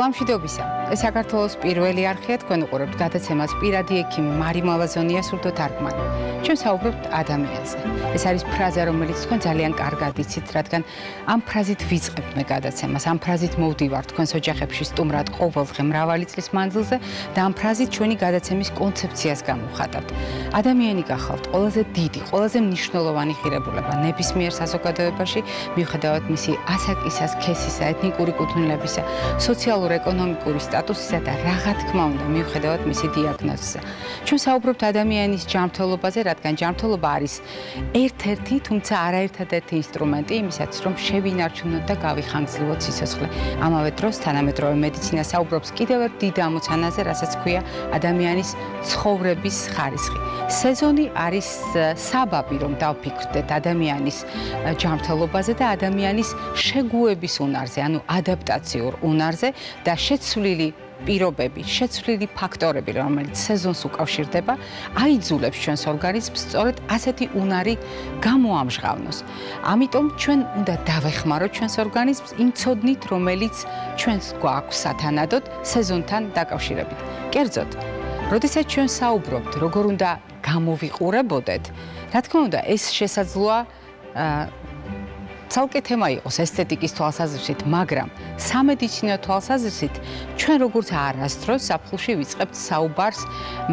დილამშვიდობისა. ეს საქართველოს პირველი არხია თქვენ უყურებთ გადაცემას პირადი ექიმი მარი მალაზონია სულთო თარგმანი. ჩვენ საუბრობთ ადამიანზე. ეს არის ფრაზა, რომელიც თქვენ ძალიან კარგად იცით, რადგან ამ ფრაზით ვიწყებთ მე გადაცემას. ამ ფრაზით მოვდივარ თქვენს ოჯახებში სტუმრად ყოველდღე მრავალი წლის მანძილზე და ამ ფრაზით ჩვენი გადაცემის კონცეფციას გამოვხატავთ. ადამიანი გახავთ ყველაზე დიდი, ყველაზე მნიშვნელოვანი ღირებულება ნებისმიერ საზოგადოებაში, მიუხედავად მისი ასაკისა, სქესისა, ეთნიკური კუთვნილებისა, სოციალურ-ეკონომიკური სტატუსისა და რაღა თქმა უნდა მიუხედავად მისი დიაგნოზისა. ჩვენ საუბრობთ ადამიანის ჯანმრთელობაზე, რადგან ჯანმრთელობა არის ერთ-ერთი, თუმცა არაერთადერთი ინსტრუმენტი იმისათვის, რომ შევინარჩუნოთ და გავიხანგრძლივოთ სიცოცხლე. ამავე დროს თანამედროვე მედიცინა საუბრობს კიდევ ერთ დიდ ამოცანაზე, რასაც ქვია ადამიანის ცხოვრების ხარისხი. სეზონი არის საბაბი, რომ დავფიქრდეთ ადამიანის ჯანმრთელობაზე და ადამიანის შეგუების უნარზე, ანუ ადაპტაციურ უნარზე და შეცვლილი პირობები, შეცვლილი ფაქტორები, რომელიც სეზონს უკავშირდება, აიძულებს ჩვენს ორგანიზმს სწორედ ასეთი უნარი გამოამჟღავნოს. ამიტომ ჩვენ უნდა დავეხმაროთ ჩვენს ორგანიზმს იმ ცოდნით, რომელიც ჩვენს გვაქვს სათანადოდ სეზონთან დაკავშირებით. კერძოდ, როდესაც ჩვენ საუბრობთ, როგორ უნდა გამოვიყურებოდეთ, რა თქმა უნდა, ეს შესაძლოა ცალკე თემა იყოს ესთეტიკის თვალსაზრისით, მაგრამ სამედიცინო თვალსაზრისით ჩვენ როგორც არასდროს საფხულში ვიწყებთ საუბარს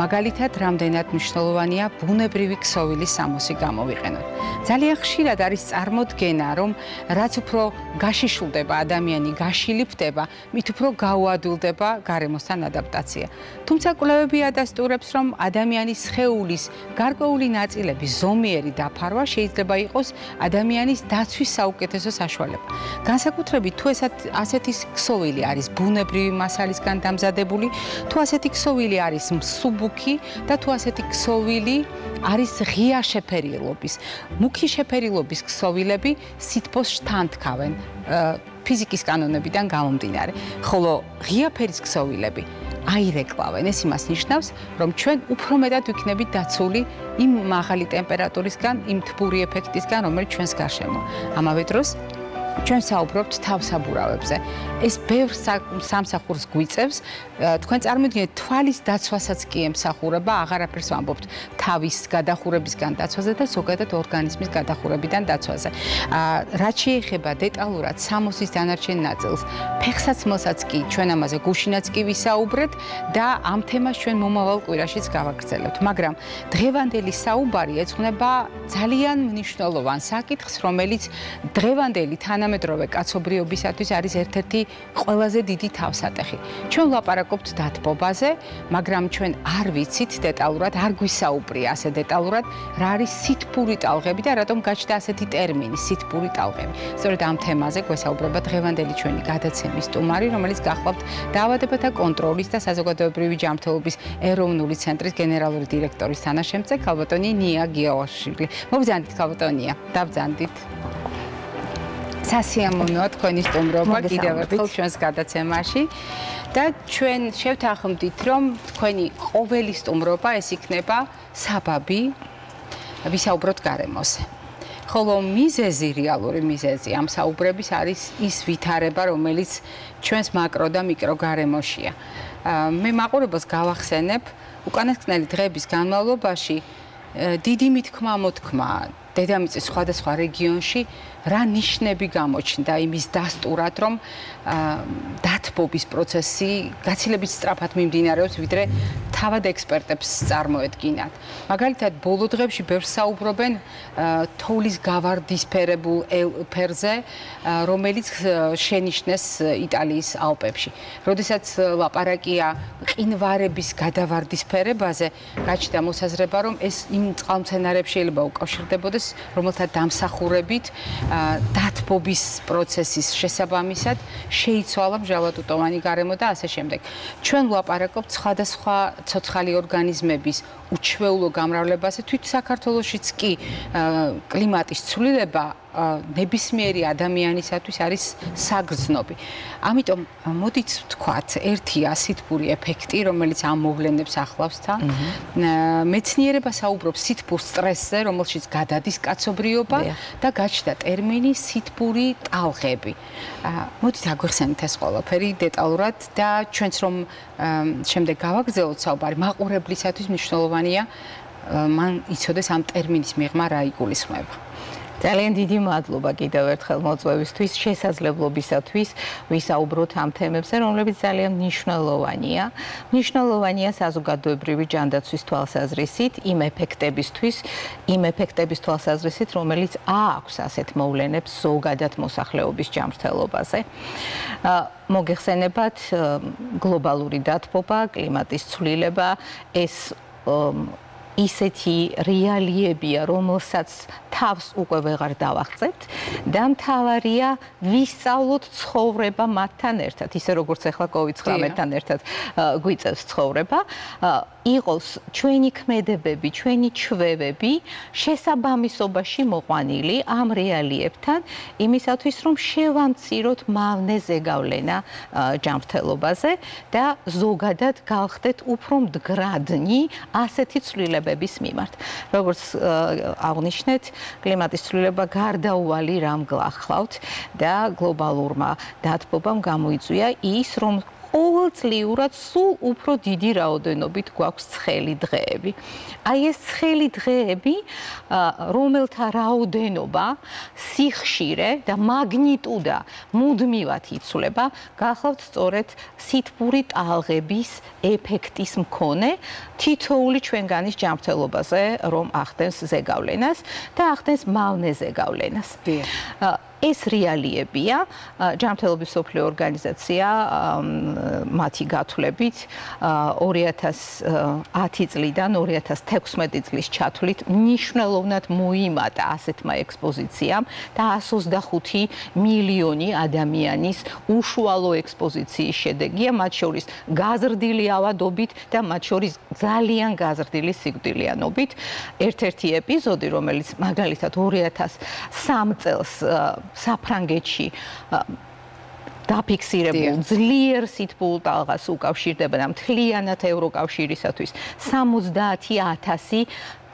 მაგალითად რამდენად მნიშვნელოვანია ბუნებრივი ქსოვილის სამოსი გამოვიყენოთ. ძალიან ხშირად არის წარმოდგენა, რომ რაც უფრო გაშიშულდება ადამიანი, გაშილიფდება, მით უფრო გაუადვილდება გარემოსთან ადაპტაცია. თუმცა კვლევები ადასტურებს, რომ ადამიანის ხეულის გარკვეული ნაწილების ზომიერი დაფარვა შეიძლება იყოს ადამიანის დაცვის საუკეთესო საშუალება. განსაკუთრებით თუ ესეთ ასეთი ქსოვილი არის ბუნებრივი მასალისგან დამზადებული, თუ ასეთი ქსოვილი არის მსუბუქი და თუ ასეთი ქსოვილი არის ღია შეფერილობის. მუქი შეფერილობის ქსოვილები სითბოს შთანთქავენ ფიზიკის კანონებიდან გამომდინარე, ხოლო ღია ფერის ქსოვილები აირეკლავენ. ეს იმას ნიშნავს, რომ ჩვენ უფრო მეტად ვიქნებით დაცული იმ მაღალი ტემპერატურისგან, იმ თბური ეფექტისგან, რომელიც ჩვენს გარშემო. ამავე დროს ჩვენ საუბრობთ თავსაბურავებზე. ეს ბევრ სამსახურს გვიწევს. თქვენ წარმოიდგინეთ თვალის დაცვასაც კი ემსახურება, აღარაფერს ვამბობთ თავის გადახურებისგან დაცვაზე და ზოგადად ორგანიზმის გადახურებიდან დაცვაზე. აა რაც შეეხება დეტალურად სამოსის დანარჩენ ნაწილს, ფეხსაცმელსაც კი ჩვენ ამაზე გუშინაც კი ვისაუბრეთ და ამ თემას ჩვენ მომავალ კვირაშიც გავაგრძელებთ. მაგრამ დღევანდელი საუბარი ეძღვნება ძალიან მნიშვნელოვან საკითხს, რომელიც დღევანდელი თანა თანამედროვე კაცობრიობისათვის არის ერთ-ერთი ყველაზე დიდი თავსატეხი. ჩვენ ვლაპარაკობთ დათბობაზე, მაგრამ ჩვენ არ ვიცით დეტალურად, არ გვისაუბრია ასე დეტალურად, რა არის სითბური ტალღები და რატომ გაჩნდა ასეთი ტერმინი სითბური ტალღები. სწორედ ამ თემაზე გვესაუბრება დღევანდელი ჩვენი გადაცემის სტუმარი, რომელიც გახლავთ დაავადებათა კონტროლის და საზოგადოებრივი ჯანმრთელობის ეროვნული ცენტრის გენერალური დირექტორის თანაშემწე ქალბატონი ნია გიაშვილი. მოგზანდით ქალბატონია, დავზანდით. სასიამოვნოა თქვენი სტუმრობა კიდევ ერთხელ ჩვენს გადაცემაში და ჩვენ შევთანხმდით რომ თქვენი ყოველი სტუმრობა ეს იქნება საბაბი ვისაუბროთ გარემოზე. ხოლო მიზეზი რეალური მიზეზი ამ საუბრების არის ის ვითარება რომელიც ჩვენს მაკრო და მიკრო გარემოშია. მე მაყურებელს გავახსენებ უკანასკნელი დღეების განმავლობაში დიდი მithkma მოთქმა დედამიწის სხვადასხვა რეგიონში რა ნიშნები გამოჩნდა იმის დასტურად, რომ დათბობის პროცესი გაცილებით სწრაფად მიმდინარეობს, ვიდრე თავად ექსპერტებს წარმოედგინათ. მაგალითად, ბოლო დღეებში ბევრს საუბრობენ თოვლის გავარდისფერებულ ფერზე, რომელიც შენიშნეს იტალიის ალპებში. როდესაც ლაპარაკია ყინვარების გადავარდისფერებაზე, გაჩნდა მოსაზრება, რომ ეს იმ წყალმცენარეებს შეიძლება უკავშირდებოდეს, რომელთა დამსახურებით დათბობის პროცესის შესაბამისად შეიცვალა მჟავატუტოვანი გარემო და ასე შემდეგ. ჩვენ ვლაპარაკობთ სხვადასხვა ცოცხალი ორგანიზმების უჩვეულო გამრავლებაზე, თვით საქართველოსიც კი კლიმატის ცვლილება ნებისმიერი ადამიანისათვის არის საგრძნობი. ამიტომ მოდით ვთქვათ, ერთია სითბური ეფექტი, რომელიც ამ მოვლენებს ახლავს თან. მეცნიერება საუბრობს სითბურ სტრესზე, რომელშიც გადადის კაცობრიობა და გაჩნდა ტერმინი სითბური ტალღები. მოდით აგვიხსენოთ ეს ყველაფერი დეტალურად და ჩვენც რომ შემდეგ გავაგზავნოთ საუბარი მაყურებლისათვის მნიშვნელოვანია მან იცოდეს ამ ტერმინის მიღმა რა იგულისხმება. ძალიან დიდი მადლობა კიდევ ერთხელ მოწვევისთვის, შესაძლებლობისათვის ვისაუბროთ ამ თემებზე, რომლებიც ძალიან მნიშვნელოვანია. მნიშვნელოვანია საზოგადოებრივი ჯანდაცვის თვალსაზრისით, იმ ეფექტებისთვის, იმ ეფექტების თვალსაზრისით, რომელიც აქვს ასეთ მოვლენებს ზოგადად მოსახლეობის ჯანმრთელობაზე. მოგეხსენებათ გლობალური დათბობა, კლიმატის ცვლილება, ეს ისეთი რეალიებია, რომელსაც თავს უკვე ვეღარ დავახცებთ და მთავარია ვისწავლოთ ცხოვრება მათთან ერთად, ისე როგორც ახლა COVID-19-თან ერთად გვიწევს ცხოვრება. იყოს ჩვენი ქმედებები, ჩვენი ჩვევები შესაბამისობაში მოყვანილი ამ რეალიებთან, იმისათვის რომ შევამციროთ მავნე ზეგავლენა ჯანმრთელობაზე და ზოგადად გავხდეთ უფრო მდგრადნი ასეთი ცვლილებების მიმართ. როგორც აღნიშნეთ, კლიმატის ცვლილება გარდაუვალი რამ გლახავთ და გლობალურმა დათბობამ გამოიწვია ის, რომ ყოველწლიურად სულ უფრო დიდი რაოდენობით გვაქვს ცხელი დღეები. აი ეს ცხელი დღეები, რომელთა რაოდენობა, სიხშირე და მაგნიტუდა მუდმივად იცვლება, გახლავთ სწორედ სითბური ტალღების ეფექტის მქონე თითოული ჩვენგანის ჯანმრთელობაზე, რომ ახდენს ზეგავლენას და ახდენს მავნე ზეგავლენას. დიახ. ეს რეალიებია. ჯანმრთელობის სოფლიო ორგანიზაცია მათი გათვლებით 2010 წლიდან 2016 წლის ჩათვლით მნიშვნელოვნად მოიმატა ასეთმა ექსპოზიციამ და 125 მილიონი ადამიანის უშუალო ექსპოზიციის შედეგია. მათ შორის გაზრდილი ავადობით და მათ შორის ძალიან გაზრდილი სიკვდილიანობით. ერთ-ერთი ეპიზოდი რომელიც მაგალითად 2003 წელს საფრანგეთში დაფიქსირებულ ძლიერ სითბურ ტალღას უკავშირდება და მთლიანად ევროკავშირისათვის. 70000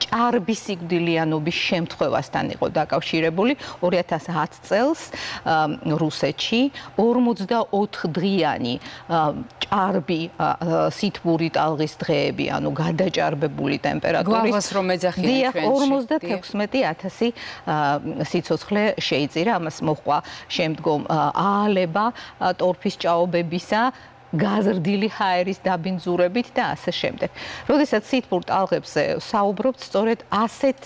ჭარბი სიკვდილიანობის შემთხვევასთან იყო დაკავშირებული 2010 წელს რუსეთში 44 დღიანი ჭარბი სითბური ტალღის დღეები, ანუ გადაჭარბებული ტემპერატურის გვაქვს რომ ეძახიან ჩვენში. 46000 სიცოცხლე შეიწირა, ამას მოხვა შემდგომ აალება ტორფის ჭაობებისა გაზრდილი ჰაერის დაბინძურებით და ასე შემდეგ. როდესაც სითბურ ტალღებზე საუბრობთ, სწორედ ასეთ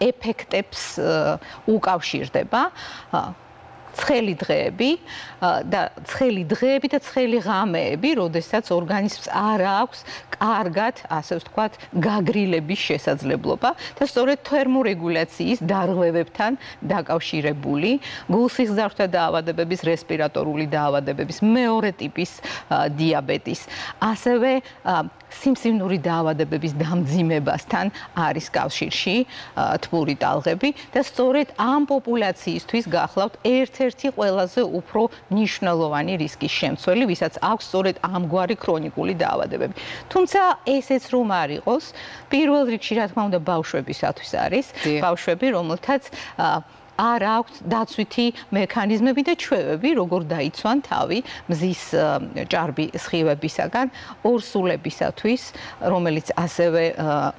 ეფექტებს უკავშირდება ცხელი დღეები და ცხელი დღეები და ცხელი ღამეები, როდესაც ორგანიზმს არ აქვს კარგად, ასე ვთქვათ, გაგრილების შესაძლებლობა და სწორედ თერმორეგულაციის დარღვევებთან დაკავშირებული გულსიხსძართა დაავადებების, რესპირატორული დაავადებების, მეორე ტიპის დიაბეტის, ასევე სიმსივნური დაავადებების დამძიმებასთან არის კავშირში თბური ტალღები და სწორედ ამ პოპულაციისთვის გახლავთ ერთ-ერთი ყველაზე უფრო მნიშვნელოვანი რისკის შემცველი, ვისაც აქვს სწორედ ამგვარი ქრონიკული დაავადებები. თუმცა ესეც რომ არ იყოს, პირველ რიგში რა თქმა უნდა ბავშვებისათვის არის, ბავშვები, რომელთაც არ აქვს დაცვითი მექანიზმები და ჩვევები, როგორ დაიცვან თავი მზის ჭარბი სხივებისაგან ორსულებისათვის, რომელიც ასევე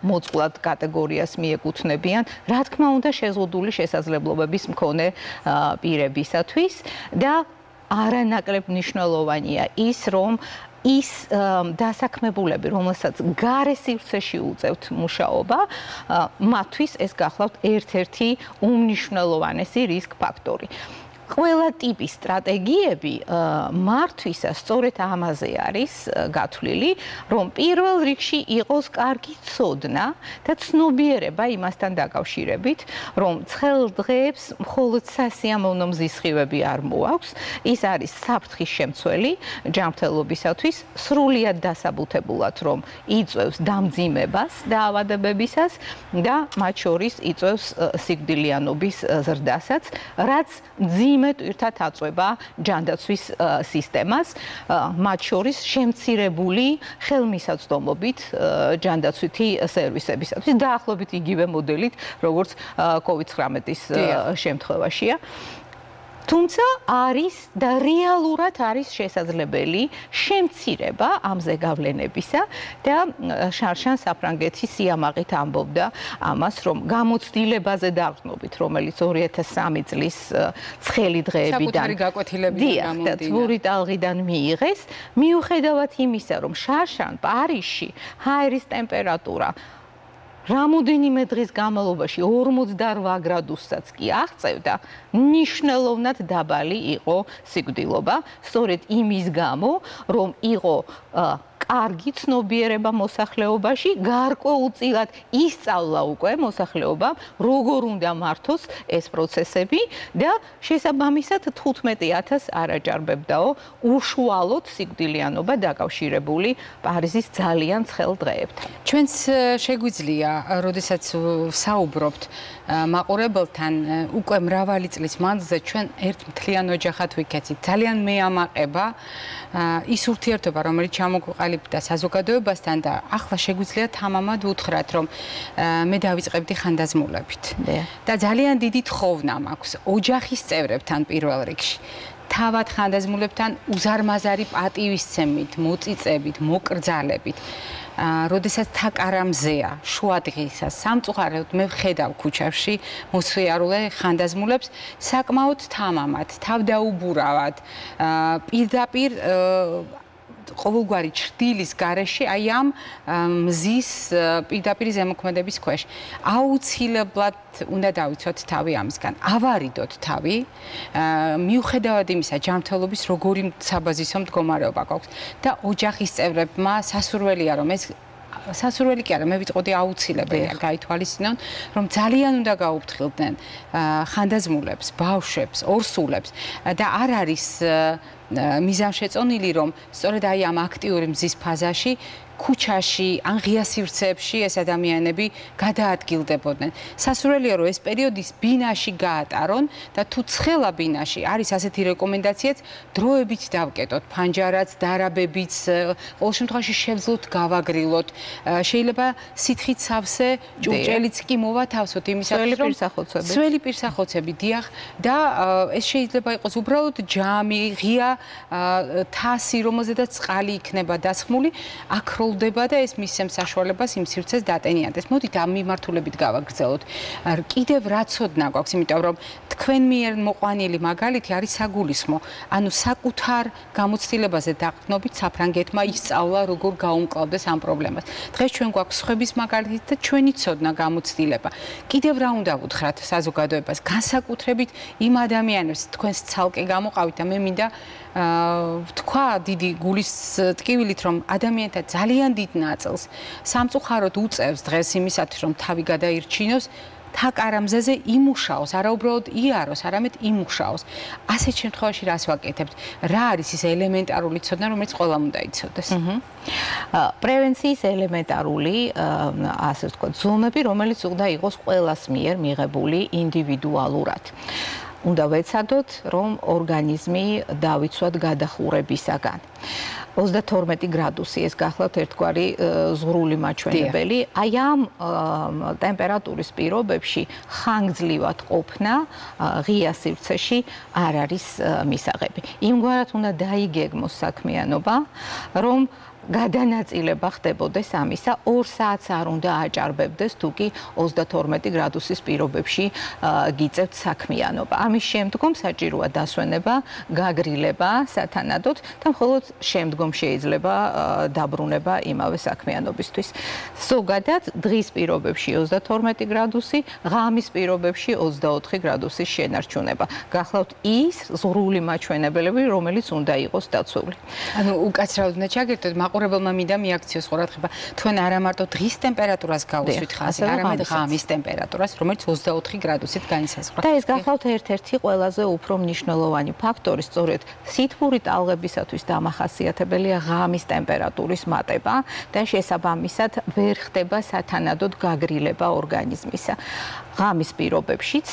მოწყვლად კატეგორიას მიეკუთვნებიან, რა თქმა უნდა შეზღუდული შესაძლებლობების მქონე პირებისათვის და არანაკლებ მნიშვნელოვანია ის, რომ ის დასაქმებულები, რომელსაც გარე სივრცეში უწევთ მუშაობა, მათთვის ეს გახლავთ ერთ-ერთი უმნიშვნელოვანესი რისკ ფაქტორი. ყველა ტიპის სტრატეგიები მართვისას სწორედ ამაზე არის გათვლილი, რომ პირველ რიგში იყოს კარგი ცოდნა და ცნობიერება იმასთან დაკავშირებით, რომ ცხელ დღეებს მხოლოდ სასიამოვნო მზისხივები არ მოაქვს, ის არის საფრთხის შემცველი ჯანმრთელობისათვის, სრულიად დასაბუთებულად, რომ იწევს დამძიმებას და ავადებებისას და მათ შორის იწევს სიკვდილიანობის ზრდასაც, რაც იმედ ერთად აწובה ჯანდაცვის სისტემას, მათ შორის შემცირებული ხელმისაწვდომობით ჯანდაცვითი სერვისებისათვის, დაახლოებით იგივე მოდელით, როგორც COVID-19-ის შემთხვევაშია. თუმცა არის და რეალურად არის შესაძლებელი შემცირება ამზე გავლენებისა და შარშან საფრანგეთის სიამაყით ამბობდა ამას რომ გამოცდილებაზე დაყრდნობით რომელიც 2003 წლის ცხელი დღეებიდან საკუთარი გაკვეთილებიდან გამომდინარე და თვური ტალღიდან მიიღეს. მიუხედავად იმისა რომ შარშან პარიზში ჰაერის ტემპერატურა რამოდენიმე დღის განმავლობაში 48 გრადუსსაც კი აღწევდა, ნიშნულოვნად დაბალი იყო სიკვდილობა, სწორედ იმის გამო, რომ იყო კარგი ცნობიერება მოსახლეობაში, გარკვეულწილად ისწავლა უკვე მოსახლეობამ, როგორ უნდა მართოს ეს პროცესები და შესაბამისად 15000 არაჯარბებდაო უშუალოდ სიკვდილიანობა დაკავშირებული პარიზის ძალიან ცხელ დღეებთან. ჩვენც შეგვიძლია, როდესაც საუბრობთ მაყურებელთან უკვე მრავალი წლის მანძილზე ჩვენ ერთ მთლიან ოჯახად ვიქეცით. ძალიან მეამაყება ის ურთიერთობა, რომელიც ჩამოგვიყალიბდა საზოგადოებასთან და ახლა შეგვიძლია თამამად უთხრათ, რომ მე დავიწყებდი ხანდაზმულებით. და ძალიან დიდი თხოვნა მაქვს ოჯახის წევრებთან პირველ რიგში. თავად ხანდაზმულებთან უზარმაზარი პატივისცემით, მოწიწებით, მოკრძალებით. აა, როდესაც თაკარამზეა, შუადღისა, სამწუხაროდ მე ვხედავ ქუჩებში მოსვიარულე ხანდაზმულებს საკმაოდ თამამად, თავდაუბურავად, პირდაპირ ყოველგვარი ჭრდილის garaში აი ამ მზის პირდაპირ ზემოქმედების ქვეშ. აუცილებლად უნდა დავიცოთ თავი ამისგან. ავარიდოთ თავი მიუხედავად იმისა ჯანმრთელობის როგორი საბაზისო მდგომარეობა გვაქვს და ოჯახის წევრებმა სასურველია რომ ეს სასურველი კი არა, მე ვიტყოდი აუცილებელია გაითვალისწინონ, რომ ძალიან უნდა გაუფრთხილდნენ ხანდაზმულებს, ბავშვებს, ორსულებს და არ არის მიზანშეწონილი, რომ სწორედ აი ამ აქტიური მზის ფაზაში ქუჩაში, ან ღია სივრცეებში ეს ადამიანები გადაადგილდებოდნენ. სასურველია რომ ეს პერიოდის ბინაში გაატარონ და თუ ცხელა ბინაში არის ასეთი რეკომენდაციაც, დროებით დავკეტოთ ფანჯარაც, დარაბებიც, ყოველ შემთხვევაში შევძლოთ გავაგრილოთ. შეიძლება სითხით სავსე ჭურჭელიც კი მოვათავსოთ იმისათვის რომ პირსახოცები. სველი პირსახოცები დიახ და ეს შეიძლება იყოს უბრალოდ ჯამი, ღია თასი, რომელზედაც წყალი იქნება დასხმული, აქ სრულდება და ეს მისცემ საშუალებას იმ სივრცეს დატენიანდეს. მოდით ამ მიმართულებით გავაგრძელოთ. კიდევ რა ცოდნა გვაქვს, იმიტომ რომ თქვენ მიერ მოყვანილი მაგალითი არის საგულისხმო. ანუ საკუთარ გამოცდილებაზე დაყრდნობით საფრანგეთმა ისწავლა როგორ გაუმკლავდეს ამ პრობლემას. დღეს ჩვენ გვაქვს ხების მაგალითი და ჩვენი ცოდნა გამოცდილება. კიდევ რა უნდა ვუთხრათ საზოგადოებას, განსაკუთრებით იმ ადამიანებს თქვენს ცალკე გამოყავით და მე მინდა თქვა დიდი გულის ტკივილით რომ ადამიანთა ძალიან დიდ ნაწილს სამწუხაროდ უწევს დღეს იმისათვის რომ თავი გადაირჩინოს თაკარამზეზე იმუშაოს, არა უბრალოდ იაროს, არამედ იმუშაოს. ასეთ შემთხვევაში რას ვაკეთებთ? რა არის ის ელემენტარული ცოდნა, რომელიც ყველამ უნდა იცოდეს? აჰა. პრევენციის ელემენტარული, ასე ვთქვათ, ზომები, რომელიც უნდა იყოს ყველას მიერ მიღებული ინდივიდუალურად. უნდა ვეცადოთ, რომ ორგანიზმი დავიცვათ გადახურებისაგან. 32 გრადუსი ეს გახლავთ ერთგვარი ზღრული მაჩვენებელი. აი ამ ტემპერატურის პირობებში ხანგრძლივად ყოფნა ღია სივრცეში არ არის მისაღები. იმგვარად უნდა დაიგეგმოს საქმიანობა, რომ გადანაწილება ხდებოდეს ამისა 2 საათს არ უნდა აჭარბებდეს თუ კი 32 გრადუსის პირობებში გიწევთ საქმიანობა. ამის შემდგომ საჭიროა დასვენება, გაგრილება სათანადოდ და მხოლოდ შემდგომ შეიძლება დაბრუნება იმავე საქმიანობისთვის. ზოგადად დღის პირობებში 32 გრადუსი, ღამის პირობებში 24 გრადუსის შენარჩუნება. გახლავთ ის ზღრული მაჩვენებელები, რომელიც უნდა იყოს დაცული. ანუ უკაცრავად უნდა ჩაგერთოთ მაყურებელმა მინდა მიაქციოს ყურადღება თქვენ არა მარტო დღის ტემპერატურას გავუსვით ხაზი არამედ ღამის ტემპერატურას რომელიც 24 გრადუსით განისაზღვრა. და ეს გახლავთ ერთ-ერთი ყველაზე უფრო მნიშვნელოვანი ფაქტორი. სწორედ სითბური ტალღებისათვის დამახასიათებელია ღამის ტემპერატურის მატება და შესაბამისად ვერ ხდება სათანადოდ გაგრილება ორგანიზმისა ღამის პირობებშიც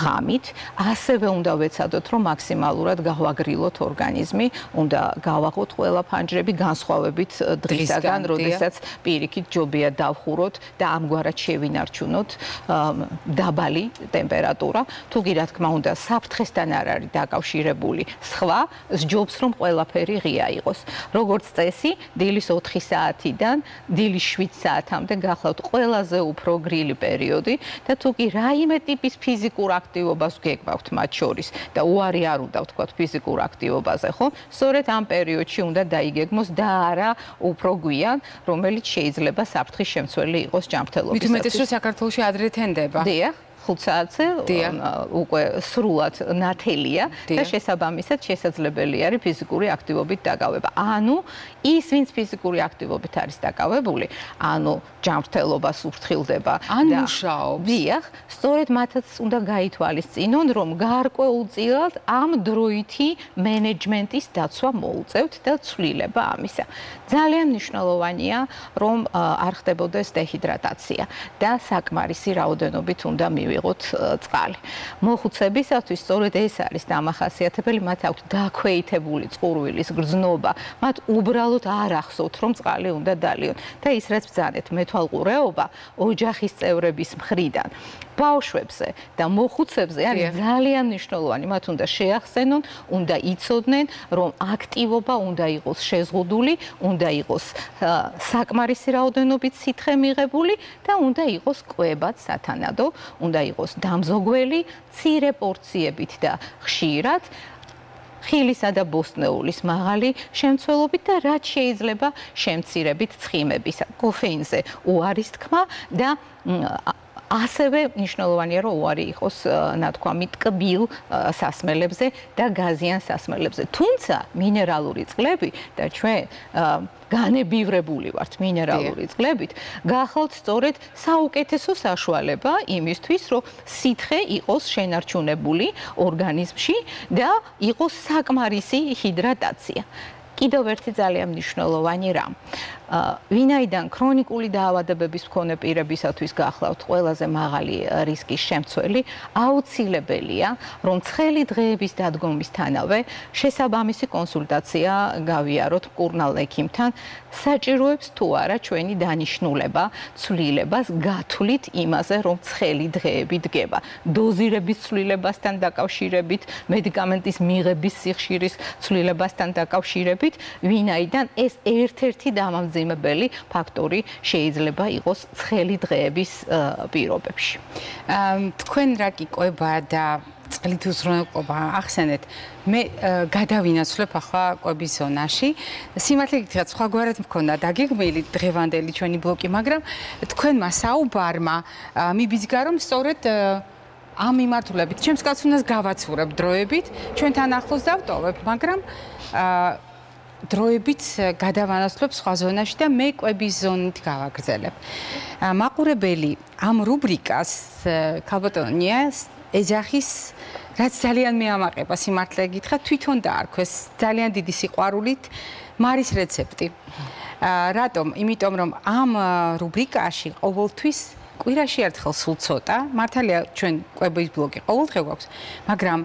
ღამით. ასევე უნდა ვეცადოთ რომ მაქსიმალურად გაღვაგრილოთ ორგანიზმი უნდა გავაღოთ ყველა ფანჯრები განსხვავებით დღისაგან როდესაც პირიქით ჯობია დავხუროთ და ამგვარად შევინარჩუნოთ დაბალი ტემპერატურა. თუ კი რა თქმა უნდა საფრთხესთან არ არის დაკავშირებული სხვა სჯობს რომ ყველაფერი ღია იყოს. როგორც წესი დილის 4 საათიდან დილის 7 საათამდე გახლავთ ყველაზე უფრო გრილი პერიოდი და თუ კი რაიმე ტიპის ფიზიკურ აქტივობას გეკბავთ მათ შორის და უარი არ უნდა ვთქვათ ფიზიკურ აქტივობაზე, ხო? სწორედ ამ პერიოდში უნდა დაიგეგმოს და არა უფრო გვიან, რომელიც შეიძლება საფრთხის შემცველი იყოს ჯანმრთელობისთვის. მით უმეტეს რომ საქართველოს ადრე თენდება. დიახ. 5 საათზე უკვე სრულად ნათელია და შესაბამისად შესაძლებელი არის ფიზიკური აქტივობით დაკავება. ანუ ის ვინც ფიზიკური აქტივობით არის დაკავებული, ანუ ჯანმრთელობას უფრთხილდება და მუშაობს. დიახ, სწორედ მათაც უნდა გაითვალისწინონ, რომ გარკვეულწილად ამ დროითი მენეჯმენტის დაცვა მოუწევთ და ცვლილება ამისა. ძალიან მნიშვნელოვანია, რომ არ ხდებოდეს დეჰიდრატაცია და საკმარისი რაოდენობით უნდა მივიღოთ მივიღოთ წყალი. მოხუცებისათვის სწორედ ეს არის დამახასიათებელი, მათ აქვთ დაქვეითებული წყურვილის გრძნობა, მათ უბრალოდ არ ახსოვთ, რომ წყალი უნდა დალიონ. და ის რაც ბძანეთ, მეთვალყურეობა ოჯახის წევრების მხრიდან ბავშვებზე და მოხუცებზე არის ძალიან მნიშვნელოვანი. მათ უნდა შეახსენონ, უნდა იცოდნენ, რომ აქტივობა უნდა იყოს შეზღუდული, უნდა იყოს საკმარისი რაოდენობით სითხე მიღებული და უნდა იყოს კვებაც სათანადო, უნდა იყოს დამზოგველი, ცირე პორციებით და ხშირად. ხილისა და ბოსტნეულის მაღალი შემცველობით და რაც შეიძლება შემცირებით ცხიმებისა. კოფეინზე უარის თქმა და ასევე მნიშვნელოვანია რომ უარი იყოს ნათქვამი ტკბილ სასმელებზე და გაზიან სასმელებზე. თუმცა მინერალური წყლები და ჩვენ განებივრებული ვართ მინერალური წყლებით, გახავთ სწორედ საუკეთესო საშუალება იმისთვის, რომ სითხე იყოს შენარჩუნებული ორგანიზმში და იყოს საკმარისი ჰიდრატაცია. კიდევ ერთი ძალიან მნიშვნელოვანი რამ. ვინაიდან ქრონიკული დაავადებების მქონე პირებისათვის გახლავთ ყველაზე მაღალი რისკის შემცველი, აუცილებელია, რომ ცხელი დღეების დადგომისთანავე შესაბამისი კონსულტაცია გავიაროთ მკურნალ ექიმთან, საჭიროებს თუ არა ჩვენი დანიშნულება, ცვლილებას გათვლით იმაზე, რომ ცხელი დღეები დგება. დოზირების ცვლილებასთან დაკავშირებით, მედიკამენტის მიღების სიხშირის ცვლილებასთან დაკავშირებით, ვინაიდან ეს ერთ-ერთი დამამძიმებელი დამძიმებელი ფაქტორი შეიძლება იყოს ცხელი დღეების პირობებში. თქვენ რა გიყვება და წყლით უზრუნველყოფა ახსენეთ. მე გადავინაცვლებ ახლა კვების ზონაში სიმართლე გითხრათ სხვაგვარად მქონდა დაგეგმილი დღევანდელი ჩვენი ბლოკი მაგრამ თქვენმა საუბარმა მიბიძგა რომ სწორედ ამ მიმართულებით. ჩემს კაცუნას გავაცურებ დროებით ჩვენთან ახლოს დავტოვებ მაგრამ დროებით გადავანაცვლებ სხვა ზონაში და მე კვების ზონით გავაგრძელებ. მაყურებელი ამ რუბრიკას ქალბატონია ეძახის რაც ძალიან მეამაყება სიმართლე გითხრა თვითონ დაარქვეს ძალიან დიდი სიყვარულით მარის რეცეპტი. რატომ? იმიტომ რომ ამ რუბრიკაში ყოველთვის კვირაში ერთხელ სულ ცოტა მართალია ჩვენ კვების ბლოგი ყოველდღე გვაქვს მაგრამ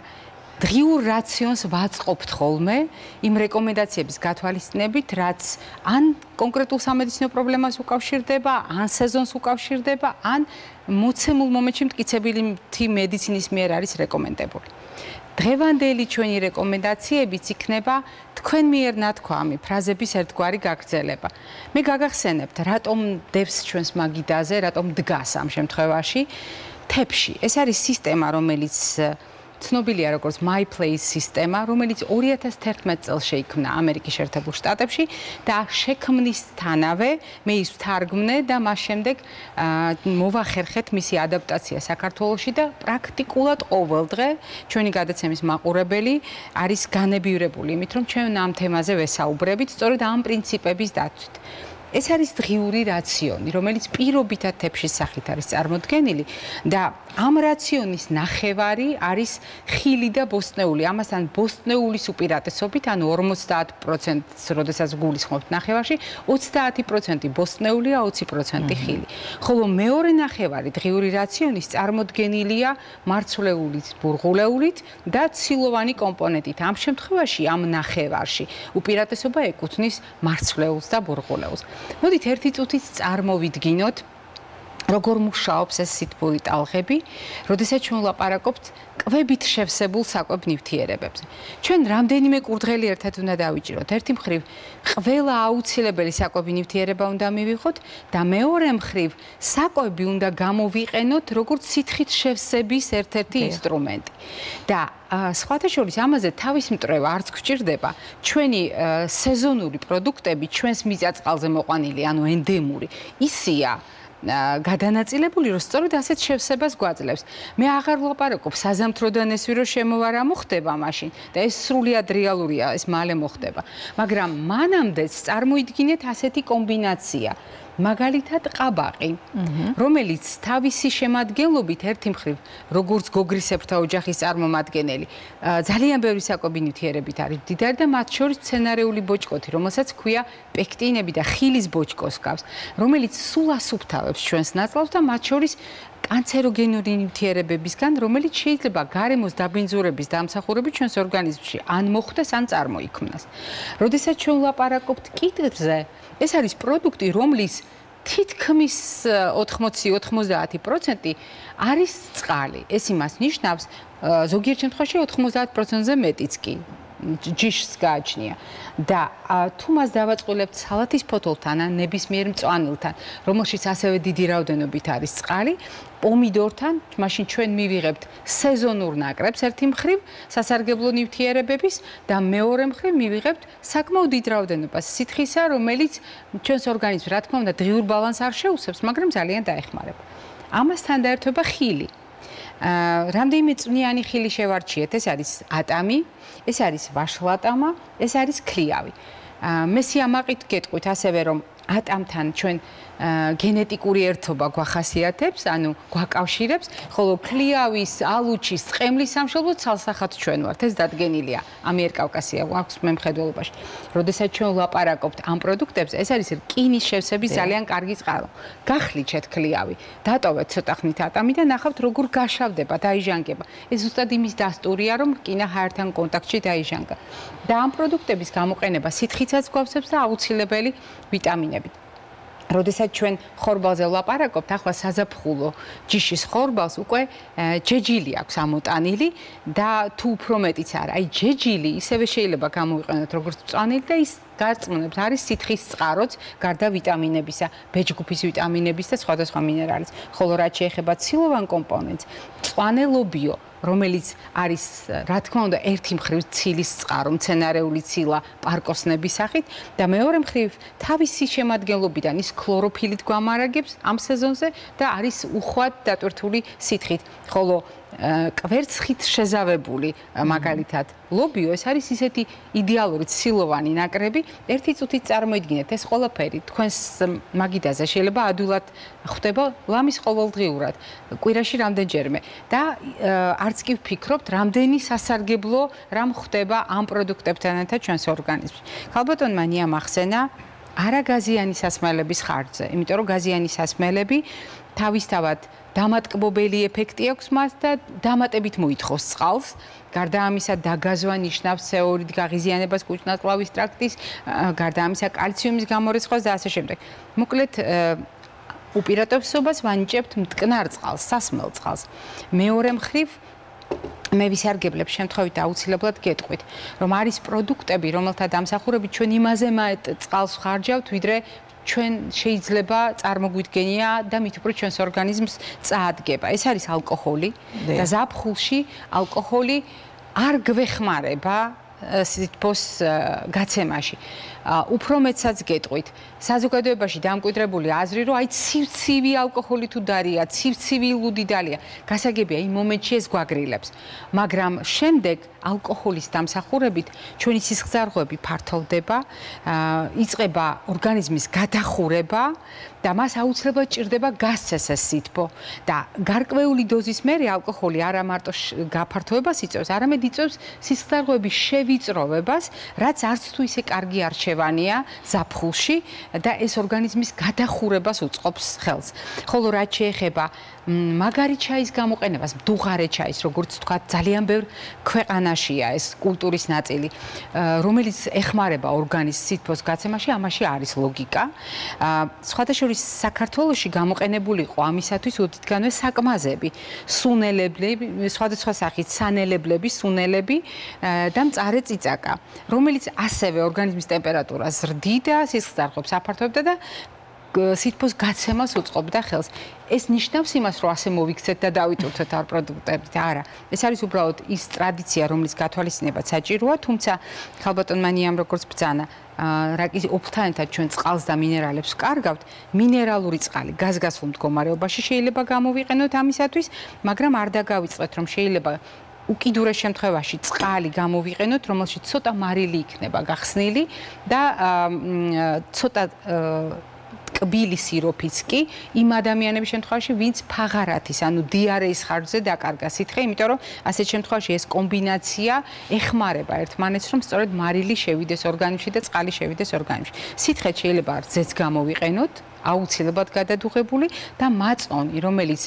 დღიურ რაციონს ვაწყობთ ხოლმე იმ რეკომენდაციების გათვალისწინებით, რაც ან კონკრეტულ სამედიცინო პრობლემას უკავშირდება, ან სეზონს უკავშირდება, ან მოცემულ მომენტში მტკიცებილი თი მედიცინის მიერ არის რეკომენდებული. დღევანდელი ჩვენი რეკომენდაციებიც იქნება თქვენ მიერ ნათქვამი ფრაზების ერთგვარი გაგრძელება. მე გაგახსენებთ, რატომ დევს ჩვენს მაგიდაზე, რატომ დგას ამ შემთხვევაში თეფში. ეს არის სისტემა, რომელიც ცნობილია როგორც My Place სისტემა, რომელიც 2011 წელს შეიქმნა ამერიკის შეერთებულ შტატებში და შექმნისთანავე მე ის ვთარგმნე და მას შემდეგ მოვახერხეთ მისი ადაპტაცია საქართველოში და პრაქტიკულად ყოველდღე ჩვენი გადაცემის მაყურებელი არის განებივრებული იმით, რომ ჩვენ ამ თემაზე ვესაუბრებით, სწორედ ამ პრინციპების დაცვით. ეს არის დღიური რაციონი, რომელიც პირობითად თეფშის სახით არის წარმოდგენილი და ამ რაციონის ნახევარი არის ხილი და ბოსტნეული. ამასთან ბოსტნეულის უპირატესობით, ანუ 50%-ს, როდესაც გულისხმობთ ნახევარში, 30% ბოსტნეულია, 20% ხილი. ხოლო მეორე ნახევარი დღიური რაციონის წარმოდგენილია მარცვლეულით, ბურღულეულით და ცილოვანი კომპონენტით. ამ შემთხვევაში ამ ნახევარში უპირატესობა ეკუთვნის მარცვლეულს და ბურღულეულს. მოდით ერთი წუთით წარმოვიდგინოთ როგორ მუშაობს ეს სითბური ტალღები, როდესაც ჩვენ ვლაპარაკობთ კვებით შევსებულ საკვებ ნივთიერებებზე. ჩვენ რამდენიმე კურდღელი ერთად უნდა დავიჭიროთ. ერთი მხრივ, ყველა აუცილებელი საკვები ნივთიერება უნდა მივიღოთ და მეორე მხრივ, საკვები უნდა გამოვიყენოთ როგორც სითხით შევსების ერთ-ერთი ინსტრუმენტი. და სხვათა შორის ამაზე თავის მტრევა არც გვჭირდება. ჩვენი სეზონური პროდუქტები ჩვენს მიწა-წყალზე მოყვანილი, ანუ ენდემური, ისია გადანაწილებული რომ სწორედ ასეთ შევსებას გვაძლევს. მე აღარ ვლაპარაკობ საზამთროდან ეს ვირო შემოვარა მოხდება მაშინ და ეს სრულიად რეალურია, ეს მალე მოხდება. მაგრამ მანამდეც წარმოიდგინეთ ასეთი კომბინაცია. მაგალითად ყაბაყი, რომელიც თავისი შემადგენლობით ერთი მხრივ, როგორც გოგრისებრთა ოჯახის წარმომადგენელი, ძალიან ბევრი საკვები ნივთიერებით არის დიდარი და მათ შორის სცენარეული ბოჭკოთი, რომელსაც ქვია პექტინები და ხილის ბოჭკოს გავს, რომელიც სულ ასუფთავებს ჩვენს ნაწლავს და მათ შორის კანცეროგენური ნივთიერებებისგან, რომელიც შეიძლება გარემოს დაბინძურების დამსახურებით ჩვენს ორგანიზმში ან მოხდეს, ან წარმოიქმნას. როდესაც ჩვენ ვლაპარაკობთ კიტებზე, ეს არის პროდუქტი, რომლის თითქმის 80-90% არის წყალი. ეს იმას ნიშნავს, ზოგიერთ შემთხვევაში 90%-ზე მეტიც კი. ჯიშს გააჩნია და თუ მას დავაწყვილებთ სალათის ფოთოლთან ან ნებისმიერ მწვანილთან, რომელშიც ასევე დიდი რაოდენობით არის წყალი, პომიდორთან, მაშინ ჩვენ მივიღებთ სეზონურ ნაკრებს ერთი მხრივ სასარგებლო ნივთიერებების და მეორე მხრივ მივიღებთ საკმაოდ დიდ რაოდენობას სითხისა, რომელიც ჩვენს ორგანიზმს რა თქმა უნდა დღიურ ბალანსს არ შეუსებს, მაგრამ ძალიან დაეხმარება. ამასთან დაერთვება ხილი. რამდენიმე წვნიანი ხილი შევარჩიეთ, ეს არის ატამი, ეს არის ვაშლატამა, ეს არის ქლიავი. მე სიამაყით გეტყვით ასევე რომ ატამთან ჩვენ გენეტიკური ერთობა გვახასიათებს, ანუ გვაკავშირებს, ხოლო ქლიავის, ალუჩის, წყემლის სამშობლო ცალსახად ჩვენ ვართ. ეს დადგენილია ამიერკავკასია გვაქვს მემხედველობაში. როდესაც ჩვენ ვლაპარაკობთ ამ პროდუქტებზე, ეს არის რკინის შევსების ძალიან კარგი წყარო. გახლიჩეთ ქლიავი, დატოვეთ ცოტა ხნით ატამი და ნახავთ როგორ გაშავდება, დაიჟანგება. ეს ზუსტად იმის დასტურია, რომ რკინა ჰაერთან კონტაქტში დაიჟანგა. და ამ პროდუქტების გამოყენება სითხიცაც გვავსებს და აუცილებელი ვიტამინებით. როდესაც ჩვენ ხორბალზე ვლაპარაკობთ, ახლა საზაფხულო ჯიშის ხორბალს უკვე ჯეჯილი აქვს ამოტანილი და თუ უფრო მეტიც არა, აი ჯეჯილი ისევე შეიძლება გამოვიყენოთ როგორც წვანილი და ის გაწმუნებს არის სითხის წყაროც, გარდა ვიტამინებისა, ბეჯგუფის ვიტამინების და სხვადასხვა მინერალის. ხოლო რაც შეეხება ცილოვან კომპონენტს, წვანელობიო რომელიც არის რა თქმა უნდა ერთი მხრივ ცილის წყარო, მცენარეული ცილა პარკოსნების სახით და მეორე მხრივ თავისი შემადგენლობიდან ის ქლოროფილით გვამარაგებს ამ სეზონზე და არის უხვად დატვირთული სითხით. ხოლო კვერცხით შეზავებული მაგალითად ლობიო ეს არის ისეთი იდეალური ცილოვანი ნაკრები. ერთი წუთით წარმოიდგინეთ ეს ყველაფერი თქვენს მაგიდაზე შეიძლება ადვილად ხვდება ლამის ყოველდღიურად კვირაში რამდენჯერმე. და არც კი ვფიქრობთ რამდენი სასარგებლო რამ ხვდება ამ პროდუქტებთან ერთად ჩვენს ორგანიზმში. ხალბატონ მანია მახსენა არაგაზიანი სასმელების ხარჯზე იმიტომ რომ გაზიანი სასმელები თავისთავად დამატკბობელი ეფექტი აქვს მას და დამატებით მოითხოვს წყალს. გარდა ამისა, დაგაზვა ნიშნავს CO2-ით გაღიზიანებას კუჭნაწლავის ტრაქტის, გარდა ამისა, კალციუმის გამორიცხვას და ასე შემდეგ. მოკლედ უპირატესობას ვანიჭებთ მტკნარ წყალს, სასმელ წყალს. მეორე მხრივ მე ვისარგებლებ შემთხვევით აუცილებლად გეტყვით, რომ არის პროდუქტები, რომელთა დამსახურებით ჩვენ იმაზე მათ წყალს ხარჯავთ, ვიდრე ჩვენ შეიძლება წარმოგვიდგენია და მით უფრო ჩვენს ორგანიზმს წაადგება. ეს არის ალკოჰოლი და ზაფხულში ალკოჰოლი არ გვეხმარება სითბოს გაცემაში. უფრო მეცაც გეტყვით. საზოგადოებაში დამკვიდრებული აზრი, რომ აი ცივცივი ალკოჰოლი თუ დარია, ცივცივი ლუდი დალია, გასაგებია იმ მომენტში ეს გვაგრილებს. მაგრამ შემდეგ ალკოჰოლის დამსახურებით ჩვენი სისხლძარღვები ფართოვდება, იწყება ორგანიზმის გადახურება და მას აუცილებლად ჭირდება გასცეს ეს სითბო და გარკვეული დოზის მერე ალკოჰოლი არა მარტო გაფართოებას იწევს, არამედ იწევს სისხლძარღვების შევიწროვებას, რაც არც თუ ისე კარგი არჩევანია ზაფხულში და ეს ორგანიზმის გადახურებას უწყობს ხელს. ხოლო რაც შეეხება მაგარი ჩაის გამოყენებას, მდუღარე ჩაის, როგორც თქვა, ძალიან ბევრ ქვეყანაშია ეს კულტურის ნაწილი, რომელიც ეხმარება ორგანიზმის სითბოს გაცემაში, ამაში არის ლოგიკა. სხვადასხვა საქართველოსში გამოყენებული იყო ამისათვის უდიდგანვე საკმაზები, სუნელებლები, სხვადასხვა სახის სანელებლები, სუნელები და მწარე წიწაკა, რომელიც ასევე ორგანიზმის ტემპერატურას ზრდიდა, სისხლძარღვებს აფართოვებდა და სითბოს გაცემას უწყობდა ხელს. ეს ნიშნავს იმას, რომ ასე მოვიქცეთ და დავიტოვოთ არ პროდუქტებით. არა, ეს არის უბრალოდ ის ტრადიცია, რომლის გათვალისწინება საჭიროა, თუმცა ხალბატონმანიამ როგორც ბძანა რაკის ოფთანთან ჩვენ წყალს და მინერალებს ვკარგავთ, მინერალური წყალი გაზგასულ მდგომარეობაში შეიძლება გამოვიყენოთ ამისათვის, მაგრამ არ დაგავიწყეთ, რომ შეიძლება უკიდურეს შემთხვევაში წყალი გამოვიყენოთ, რომელშიც ცოტა მარილი იქნება გახსნილი და ცოტა კბილი სიროფიც კი იმ ადამიანების შემთხვევაში, ვინც ფაღარათის, ანუ დიარეის ხარჯზე დაკარგა სითხე, იმიტომ რომ ასეთ შემთხვევაში ეს კომბინაცია ეხმარება ერთმანეთს, რომ სწორედ მარილი შევიდეს ორგანიზმში და წყალი შევიდეს ორგანიზმში. სითხე შეიძლება არც გამოვიყენოთ, აუცილებლად გადადუღებული და მაწონი, რომელიც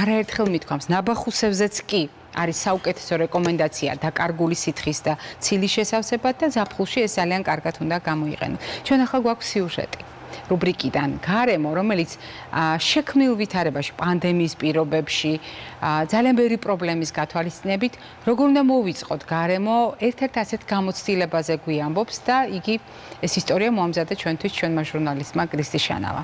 არაერთხელ მithქვამს ნაბახუსევზეც კი არის საუკეთესო რეკომენდაცია დაკარგული სითხის და ცილის შესავსებად და ზაფხულში ეს ძალიან კარგად უნდა გამოიყენო. ჩვენ ახლა გვაქვს სიუჟეტი. რუბრიკიდან გარემო, რომელიც შექმნილ ვითარებაში პანდემიის პირობებში ძალიან ბევრი პრობლემის გათვალისწინებით, როგორ უნდა მოვიწყოთ გარემო, ერთ-ერთ ასეთ გამოცდილებაზე გვიამბობს და იგი ეს ისტორია მოამზადა ჩვენთვის ჩვენმა ჟურნალისტმა კრისტი შანავა.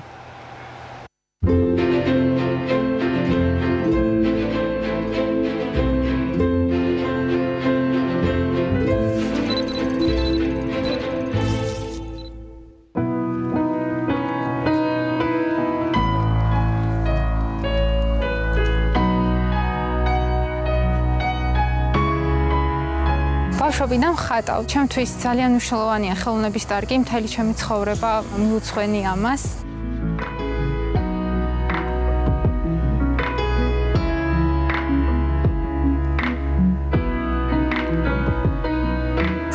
ბავშვობიდან ხატავ. ჩემთვის ძალიან მნიშვნელოვანია ხელოვნების დარგი, მთელი ჩემი ცხოვრება მიუძღვენი ამას.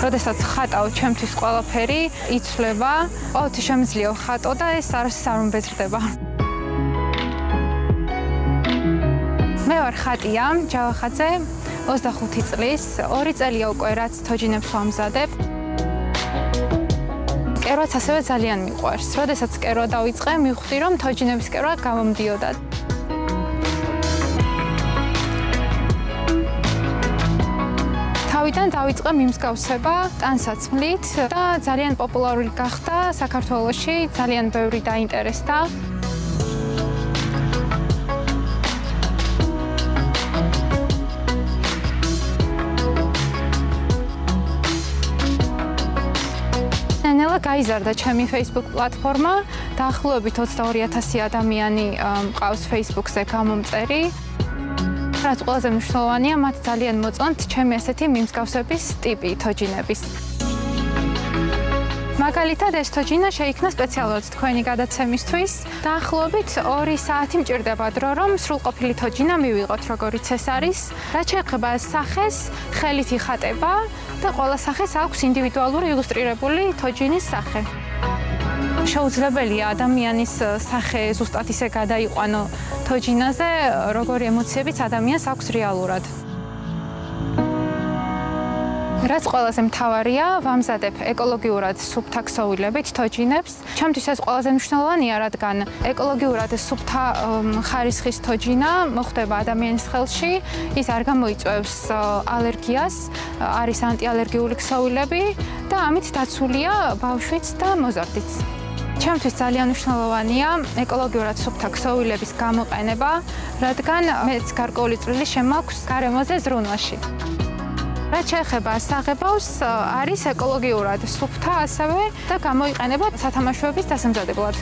როდესაც ხატავ, ჩემთვის ყველაფერი იცვლება. ყოველთვის შემიძლია ხატო და ეს არ სამბეზრდება. მე ვარ ხატია, ჯავახაძე. 25 წლის, 2 წელია უკვე რაც თოჯინებს ვამზადებ. კერვაც ასევე ძალიან მიყვარს. როდესაც კერვა დავიწყე, მივხვდი რომ თოჯინების კერვა გამომდიოდა. თავიდან დავიწყე მიმსგავსება ტანსაცმლით და ძალიან პოპულარული გახდა საქართველოში, ძალიან ბევრი დაინტერესდა. გაიზარდა ჩემი Facebook პლატფორმა. დაახლოებით 22000 ადამიანი მყავს Facebook-ზე გამომწერი. რაც ყველაზე მნიშვნელოვანია, მათ ძალიან მოწონთ ჩემი ასეთი მიმსგავსების ტიპი თოჯინების. მაგალითად ეს თოჯინა შეიქმნა სპეციალურად თქვენი გადაცემისთვის. დაახლოებით 2 საათი მჭირდება დრო, რომ სრულყოფილი თოჯინა მივიღოთ, როგორიც ეს არის. რაც შეეხება სახეს, ხელით იხატება და ყველა სახეს აქვს ინდივიდუალური ილუსტრირებული თოჯინის სახე. შეუძლებელია ადამიანის სახე ზუსტად ისე გადაიყვანო თოჯინაზე, როგორი ემოციებიც ადამიანს აქვს რეალურად. რაც ყველაზე მთავარია, ვამზადებ ეკოლოგიურად სუფთა ქსოვილებით თოჯინებს. ჩემთვის ეს ყველაზე მნიშვნელოვანია, რადგან ეკოლოგიურად სუფთა ხარისხის თოჯინა მოხდება ადამიანის ხელში, ის არ გამოიწვევს ალერგიას, არის ანტიალერგიული ქსოვილები და ამით დაცულია ბავშვიც და მოზარდიც. ჩემთვის ძალიან მნიშვნელოვანია ეკოლოგიურად სუფთა ქსოვილების გამოყენება, რადგან მეც გარკვეული წვლილი შემაქვს გარემოზე ზრუნვაში. რაც შეეხება საღებავს, არის ეკოლოგიურად სუფთა ასევე და გამოიყენება სათამაშოების დასამზადებლად.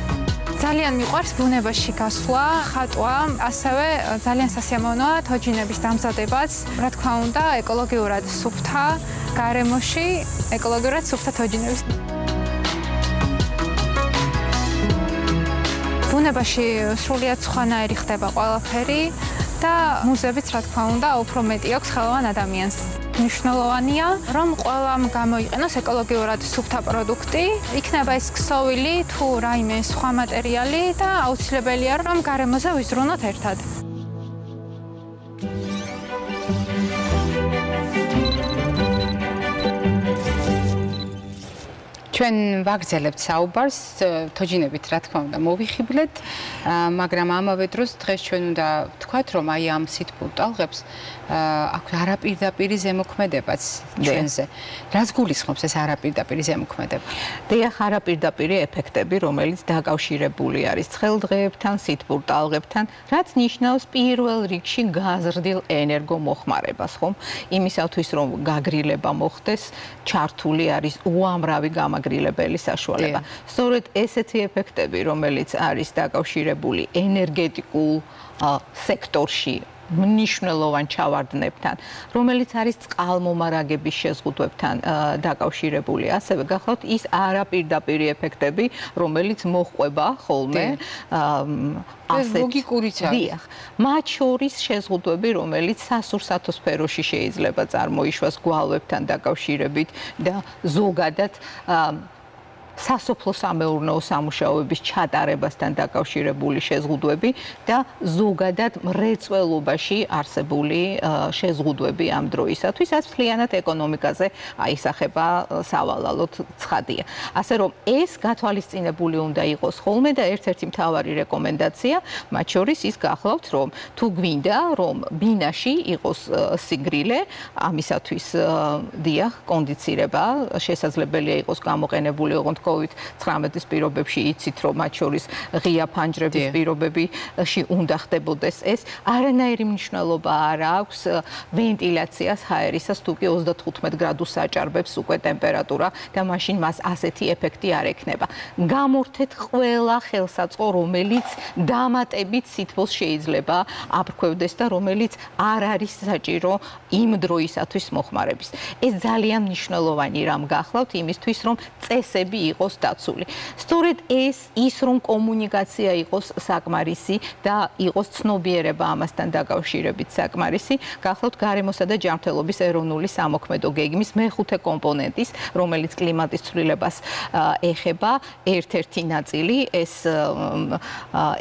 ძალიან მიყვარს ბუნებაში გასვლა, ხატვა, ასევე ძალიან სასიამოვნოა თოჯინების დამზადებაც. რა თქმა უნდა, ეკოლოგიურად სუფთა გარემოში, ეკოლოგიურად სუფთა თოჯინების. ბუნებაში სრულიად სხვანაირი ხდება ყველაფერი და მუზეებიც რა თქმა უნდა უფრო მეტი აქვს ხელოვან ადამიანს. მნიშვნელოვანია, რომ ყველამ გამოიყენოს ეკოლოგიურად სუფთა პროდუქტი, იქნება ეს ქსოვილი თუ რაიმე სხვა მატერიალი და აუცილებელია რომ გარემოზე ვიზრუნოთ ერთად. ჩვენ ვაგრძელებთ საუბარს თოჯინებით, რა თქმა უნდა, მოვიხიბლეთ, მაგრამ ამავე დროს დღეს ჩვენ უნდა ვთქვათ, რომ აი ამ სიტყვა ტალღებს აქვს არაპირდაპირი ზემოქმედებაც ჩვენზე. რას გულისხმობს ეს არაპირდაპირი ზემოქმედება? დიახ, არაპირდაპირი ეფექტები, რომელიც დაკავშირებული არის ცხელდღეებთან, სითბურტალღებთან, რაც ნიშნავს პირველ რიგში გაზრდილ ენერგომოხმარებას, ხომ? იმისათვის რომ გაგრილება მოხდეს, ჩართული არის უამრავი გამაგრილებელი საშუალება. სწორედ ესეთი ეფექტები, რომელიც არის დაკავშირებული ენერგეტიკულ სექტორში მნიშვნელოვან ჩავარდნებთან, რომელიც არის წყალმომარაგების შეზღუდვებთან დაკავშირებული. ასევე გახლავთ ის არაპირდაპირი ეფექტები, რომელიც მოხვება ხოლმე ეს ლოგიკურიც არის. დიახ. მათ შორის შეზღუდვები, რომელიც სასურსათო სფეროში შეიძლება წარმოიშვას გვალვებთან დაკავშირებით და ზოგადად სასოფლო სამეურნეო სამუშაოების ჩატარებასთან დაკავშირებული შეზღუდვები და ზოგადად მრეწველობაში არსებული შეზღუდვები ამ დროისათვის, რაც ფლიანად ეკონომიკაზე აისახება სავალალოდ ცხადია. ასე რომ ეს გათვალისწინებული უნდა იყოს ხოლმე და ერთ-ერთი მთავარი რეკომენდაცია, მათ შორის ის გახლავთ, რომ თუ გვინდა, რომ ბინაში იყოს სიგრილე, ამისათვის დიახ, კონდიცირება შესაძლებელია იყოს გამოყენებული, ოღონდ COVID-19-ის პირობებში იცით, რომ მათ შორის ღია ფანჯრების პირობებში უნდა ხდებოდეს ეს. არანაირი მნიშვნელობა არ აქვს ვენტილაციას ჰაერისას თუ კი 35 გრადუს აჭარბებს უკვე ტემპერატურა და მაშინ მას ასეთი ეფექტი არ ექნება. გამორთეთ ყველა ხელსაწყო, რომელიც დამატებით სითბოს შეიძლება აფრქვევდეს და რომელიც არ არის საჭირო იმ დროისათვის მოხმარების. ეს ძალიან მნიშვნელოვანი რამ გახლავთ იმისთვის, რომ წესები იყოს დაცული. სწორედ ეს ის რომ კომუნიკაცია იყოს საკმარისი და იყოს ცნობიერება ამასთან დაკავშირებით საკმარისი, გახლავთ გარემოსა და ჯანმრთელობის ეროვნული სამოქმედო გეგმის მეხუთე კომპონენტის, რომელიც კლიმატის ცვლილებას ეხება, ერთ-ერთი ნაწილი, ეს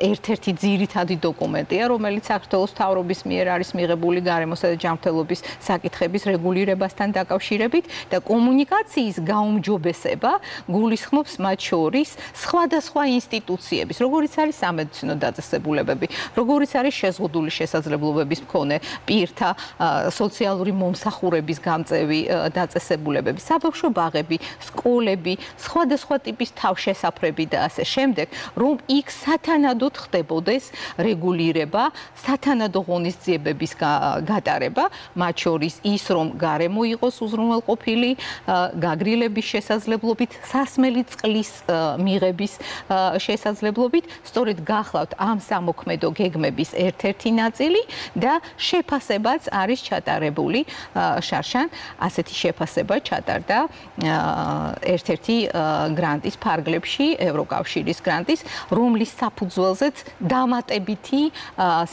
ერთ-ერთი ძირითადი დოკუმენტია, რომელიც საქართველოს თავრობის მიერ არის მიღებული გარემოსა და ჯანმრთელობის საკითხების რეგულირებასთან დაკავშირებით და კომუნიკაციის გაუმჯობესება გული გულისხმობს მათ შორის სხვადასხვა ინსტიტუციების, როგორიც არის სამედიცინო დაწესებულებები, როგორიც არის შეზღუდული შესაძლებლობების მქონე პირთა სოციალური მომსახურების გამწევი დაწესებულებები, საბავშვო ბაღები, სკოლები, სხვადასხვა ტიპის თავშესაფრები და ასე შემდეგ, რომ იქ სათანადოდ ხდებოდეს რეგულირება, სათანადო ღონისძიებების გატარება, მათ შორის ის, რომ გარემო იყოს უზრუნველყოფილი, გაგრილების შესაძლებლობით სასმე სარწმელი წყლის მიღების შესაძლებლობით, სწორედ გახლავთ ამ სამოქმედო გეგმების ერთ-ერთი ნაწილი და შეფასებაც არის ჩატარებული შარშან, ასეთი შეფასება ჩატარდა ერთ-ერთი გრანტის ფარგლებში, ევროკავშირის გრანტის, რომლის საფუძველზეც დამატებითი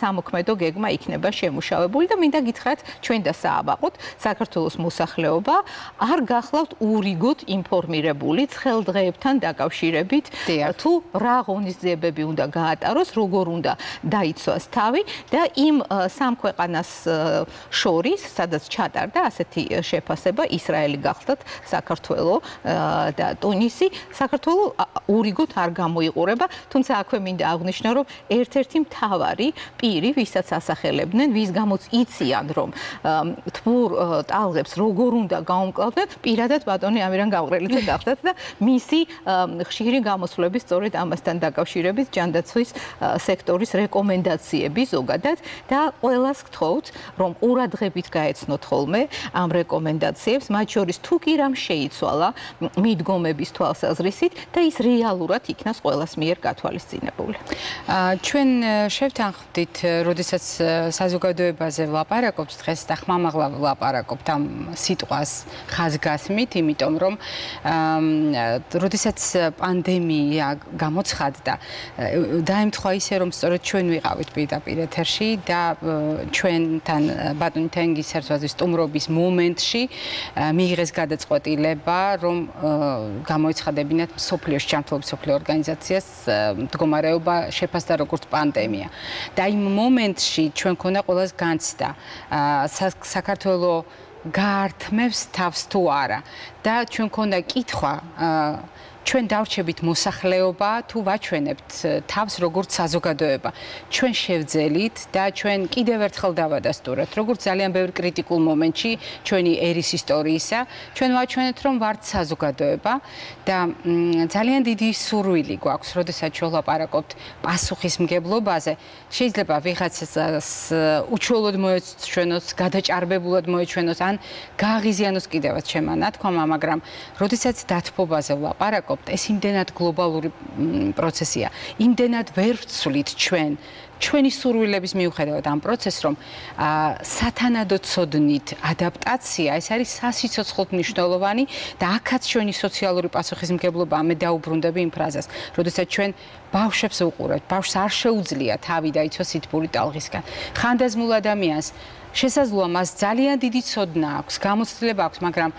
სამოქმედო გეგმა იქნება შემუშავებული და მინდა გითხრათ ჩვენ და სააბაყოთ საქართველოს მოსახლეობა. არ გახლავთ ურიგოთ ინფორმირებული ცხელ დღეებთან დაკავშირებით თუ რა ღონისძიებები უნდა გაატაროს, როგორ უნდა დაიცვას თავი და იმ სამ ქვეყანას შორის, სადაც ჩატარდა ასეთი შეფასება, ისრაელი გახლდათ საქართველო და ტუნისი, საქართველო ურიგოთ არ გამოიყურება, თუმცა აქვე მინდა აღნიშნო, რომ ერთ-ერთი მთავარი პირი, ვისაც ასახელებდნენ, ვის გამოც იციან, რომ თბურ ტალღებს როგორ უნდა გაუმკლავდნენ, პირადად ბატონი ამირან გავრელიძე გახდათ და მისი ხშირი გამოსვლები სწორედ ამასთან დაკავშირებით ჯანდაცვის სექტორის რეკომენდაციები ზოგადად და ყველას გთხოვთ, რომ ყურადღებით გაეცნოთ ხოლმე ამ რეკომენდაციებს, მათ შორის თუ კი რამ შეიცვალა მიდგომების თვალსაზრისით და ის რეალურად იქნას ყველას მიერ გათვალისწინებული. ჩვენ შევთანხმდით, როდესაც საზოგადოებაზე ვლაპარაკობთ დღეს და ხმამაღლა ვლაპარაკობთ ამ სიტყვას ხაზგასმით, იმიტომ რომ როდესაც პანდემია გამოცხადდა, დაემთხვა ისე რომ სწორედ ჩვენ ვიყავით პირდაპირ ეთერში და ჩვენთან ბატონი თენგის სერცვაზის სტუმრობის მომენტში მიიღეს გადაწყვეტილება, რომ გამოიცხადებინათ სოფლიოს ჩამთვლობის სოფლიო ორგანიზაციას მდგომარეობა შეფასდა როგორც პანდემია. და იმ მომენტში ჩვენ ქონა ყოველას განცდა საქართველოს გაართმევს თავს თუ არა. და ჩვენ ქონდა კითხვა ჩვენ დავრჩებით მოსახლეობა თუ ვაჩვენებთ თავს როგორც საზოგადოება. ჩვენ შევძელით და ჩვენ კიდევ ერთხელ დავადასტურებთ როგორც ძალიან ბევრ კრიტიკულ მომენტში ჩვენი ერის ისტორიისა. ჩვენ ვაჩვენეთ რომ ვართ საზოგადოება და ძალიან დიდი სურვილი გვაქვს როდესაც ჩვენ ლაპარაკობთ პასუხისმგებლობაზე შეიძლება ვიღაცას უჩვეულოდ მოეჩვენოს გადაჭარბებულად მოეჩვენოს ან გააღიზიანოს კიდევაც. ჩემ ანათქმა მაგრამ როდესაც დათბობაზე ვლაპარაკობ ვფიქრობთ, ეს იმდენად გლობალური პროცესია. იმდენად ვერ ვცვლით ჩვენ ჩვენი სურვილების მიუხედავად ამ პროცესს, რომ სათანადო ცოდნით ადაპტაცია, ეს არის სასიცოცხლოდ მნიშვნელოვანი და აქაც ჩვენი სოციალური პასუხისმგებლობა მე დაუბრუნდები იმ ფრაზას, როდესაც ჩვენ ბავშვებს უყურებთ, ბავშვს არ შეუძლია თავი დაიცვას სითბური ტალღისგან. ხანდაზმულ ადამიანს შესაძლოა მას ძალიან დიდი ცოდნა აქვს, გამოცდილება აქვს, მაგრამ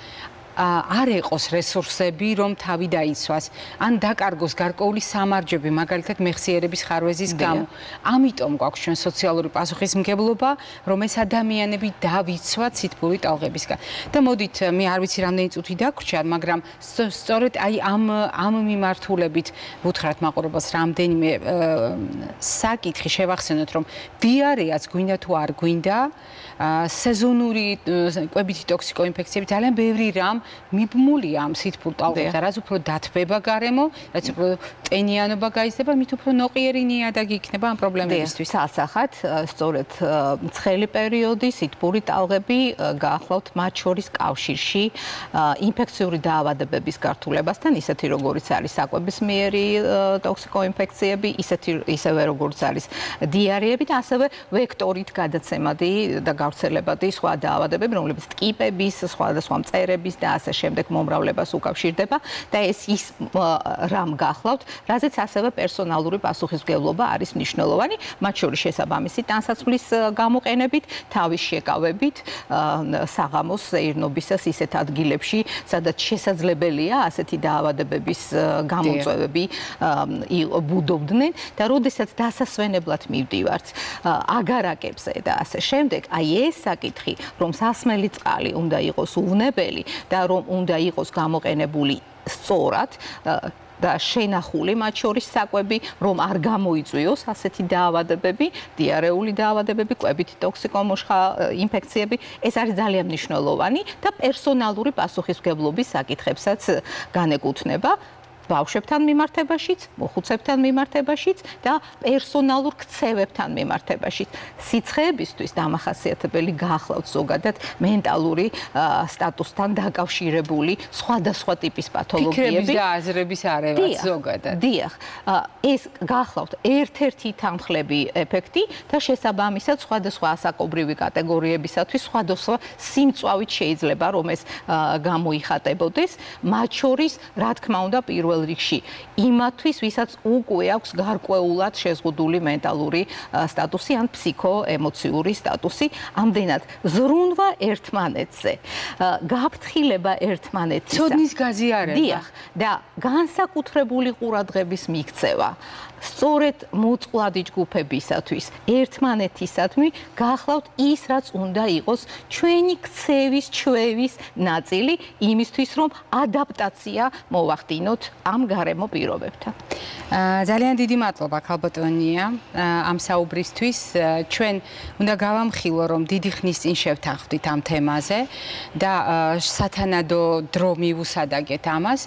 არ ეყოს რესურსები, რომ თავი დაიცვას, ან დაკარგოს გარკვეული სამარჯვები, მაგალითად მეხსიერების ხარვეზის გამო. ამიტომ გვაქვს ჩვენ სოციალური პასუხისმგებლობა, რომ ეს ადამიანები დავიცვათ სითბური ტალღებისგან. და მოდით, მე არ ვიცი რამდენი წუთი დაგვრჩა, მაგრამ სწორედ აი ამ ამ მიმართულებით ვუთხრათ მაყურებელს რამდენიმე საკითხი შევახსენოთ, რომ ვიარეაც გვინდა თუ არ გვინდა, სეზონური კვებითი ტოქსიკოინფექციები ძალიან ბევრი რამ მიბმულია ამ სითბურ ტალღებზე, რაც უფრო დათბება გარემო, რაც უფრო ტენიანობა გაიზრდება, მით უფრო ნოყიერი ნიადაგი იქნება ამ პრობლემებისთვის. სასახად, სწორედ ცხელი პერიოდი, სითბური ტალღები გაახლავთ მათ შორის კავშირში ინფექციური დაავადებების გართულებასთან, ისეთი როგორიც არის საკვებისმიერი ტოქსიკოინფექციები, ისეთი ისევე როგორც არის დიარეები და ასევე ვექტორით გადაცემადი და გავრცელებადი სხვა დაავადებები, რომლებიც ტკიპების, სხვადასხვა მწერების და ასე შემდეგ მომრავლებას უკავშირდება და ეს ის რამ გახლავთ, რაზეც ასევე პერსონალური პასუხისმგებლობა არის მნიშვნელოვანი, მათ შორის შესაბამისი ტანსაცმლის გამოყენებით, თავის შეკავებით, საღამოს ზეირნობისას ისეთ ადგილებში, სადაც შესაძლებელია ასეთი დაავადებების გამოწვევები ბუდობდნენ და როდესაც დასასვენებლად მივდივართ აგარაკებზე და ასე შემდეგ, აი ეს საკითხი, რომ სასმელი წყალი უნდა იყოს უვნებელი და რომ უნდა იყოს გამოყენებული სწორად და შენახული მათ შორის საკვები, რომ არ გამოიწვიოს ასეთი დაავადებები, დიარეული დაავადებები, კვებითი ტოქსიკომუშხა ინფექციები, ეს არის ძალიან მნიშვნელოვანი და პერსონალური პასუხისმგებლობის საკითხებსაც განეკუთვნება. ბავშვებთან მიმართებაშიც, მოხუცებთან მიმართებაშიც და პერსონალურ ქცევებთან მიმართებაშიც. სიცხეებისთვის დამახასიათებელი გაახლავთ ზოგადად მენტალური სტატუსთან დაკავშირებული სხვადასხვა ტიპის პათოლოგიები. ფიქრების და აზრების არევაც ზოგადად. დიახ. ეს გაახლავთ ერთ-ერთი თანხლები ეფექტი და შესაბამისად სხვადასხვა ასაკობრივი კატეგორიებისათვის სხვადასხვა სიმწვავით შეიძლება რომ ეს გამოიხატებოდეს. მათ შორის, რა თქმა უნდა, პირველ პირველ რიგში იმათვის, ვისაც უკვე აქვს გარკვეულად შეზღუდული მენტალური სტატუსი ან ფსიქოემოციური სტატუსი, ამდენად ზრუნვა ერთმანეთზე, გაფრთხილება ერთმანეთისა. ცოდნის გაზიარება. დიახ, და განსაკუთრებული ყურადღების მიქცევა. სწორედ მოწყვლადი ჯგუფებისათვის ერთმანეთისადმი გახლავთ ის რაც უნდა იყოს ჩვენი ქცევის ჩვევის ნაწილი იმისთვის რომ ადაპტაცია მოვახდინოთ ამ გარემო პირობებთან. ძალიან დიდი მადლობა ქალბატონია ამ საუბრისთვის. ჩვენ უნდა გავამხილო რომ დიდი ხნის წინ შევთანხმდით ამ თემაზე და სათანადო დრო მივუსადაგეთ ამას.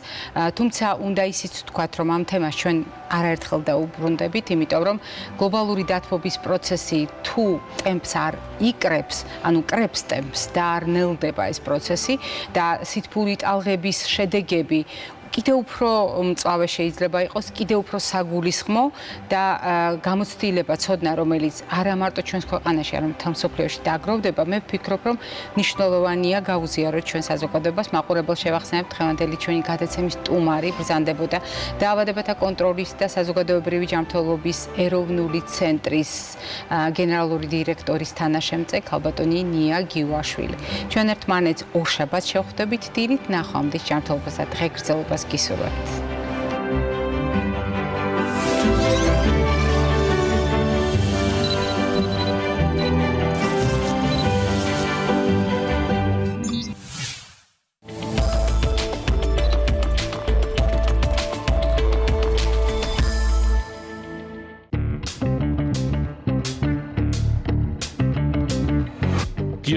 თუმცა უნდა ისიც ვთქვათ რომ ამ თემას ჩვენ არაერთხელ დაუბრუნდებით, იმიტომ რომ გლობალური დათბობის პროცესი თუ ტემპს არ იკრებს, ანუ კრებს ტემპს და არ ნელდება ეს პროცესი და სითბური ტალღების შედეგები კიდე უფრო მწავე შეიძლება იყოს, კიდე უფრო საგულისხმო და გამოცდილება ცოდნა, რომელიც არა მარტო ჩვენს ქვეყანაში, არამედ თემ სოფლიოში დააგროვდება, მე ვფიქრობ, რომ მნიშვნელოვანია გაუზიაროთ ჩვენ საზოგადოებას, მაყურებელ შევახსენებთ ხევანდელი ჩვენი გადაცემის სტუმარი ბრძანდებოდა დაავადებათა კონტროლის და საზოგადოებრივი ჯანმრთელობის ეროვნული ცენტრის გენერალური დირექტორის თანაშემწე ქალბატონი ნია გიუაშვილი. ჩვენ ერთმანეთს ორშაბათს შევხვდებით დილით, ნახვამდის ჯანმრთელობასა და ღირსებას მას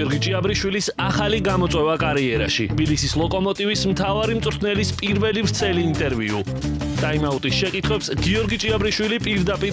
გიორგი ჭიაბრიშვილის ახალი გამოწვევა კარიერაში. ბილისის ლოკომოტივის მთავარი მწვრთნელის პირველი ვრცელი ინტერვიუ. ტაიმაუტის შეკითხვებს გიორგი ჭიაბრიშვილი პირდაპირ